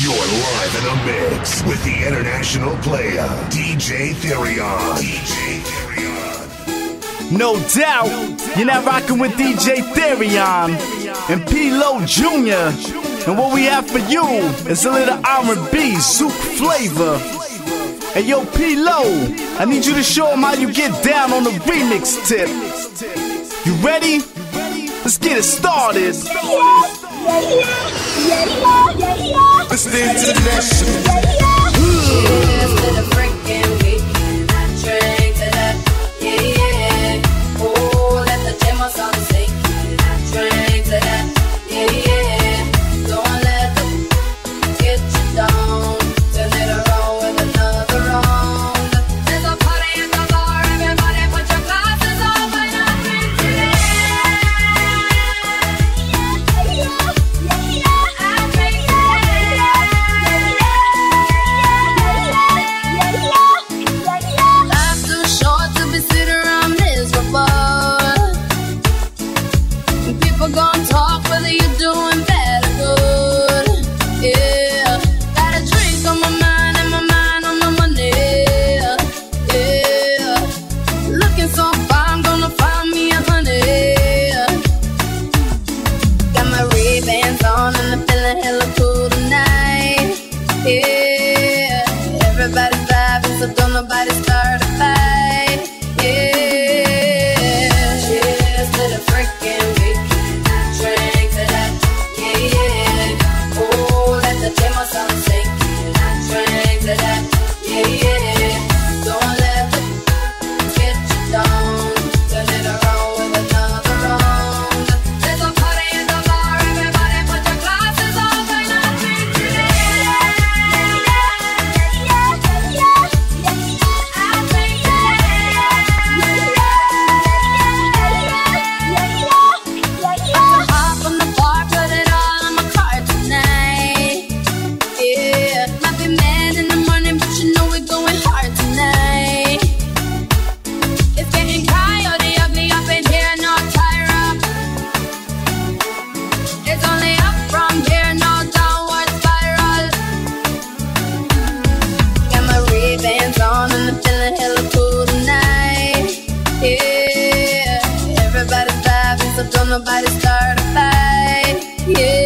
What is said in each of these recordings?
You're live in a mix with the international player, DJ Therion. DJ Therion. No doubt, you're not rocking with DJ Therion and P. Lowe Jr. And what we have for you is a little R&B, Zouk flavor. Hey yo, P. Lowe, I need you to show them how you get down on the remix tip. You ready? Let's get it started. It's the international. People gonna talk whether you're doing bad or good. Yeah, got a drink on my mind and my mind on my money. Yeah, looking so fine, gonna find me a honey. Got my Ray-Bans on and I'm feeling hella cool tonight. Yeah, everybody's vibing, so don't nobody start don't nobody start a fight. Yeah,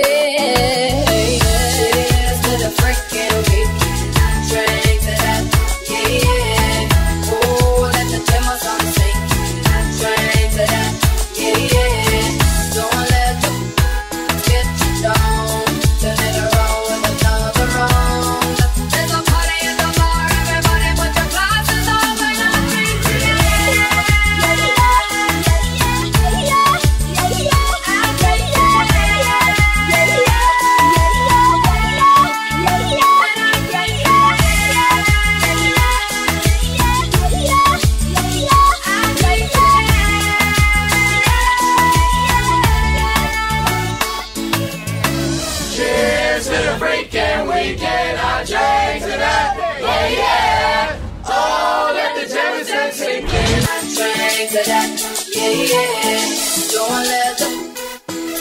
freaking weekend. I drink to that. Yeah, yeah. Oh, let the Jameson sink in. Drink to that, yeah, yeah. Don't let them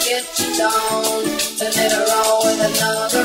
get you down. Turn it around with another.